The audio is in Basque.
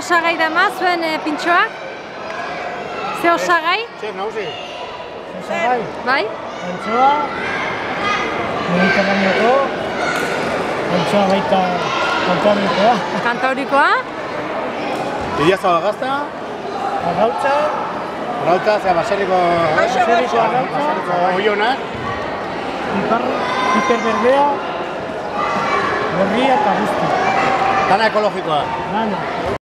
osagai dama zuen eh, e, pintxoak? Ze osagai? Zer, nauzi. Osagai? Bai? Pintxoa, mediterraneoko, pintxoa baita kantaurikoa. Kantaurikoa? Iria zabagazta? Arrautza. Arrautza, zera baserriko... Baserriko arrautza. Baserriko oionak. Ipar, hiperberbea, berria eta guzti. Dana ekologikoa. Dana.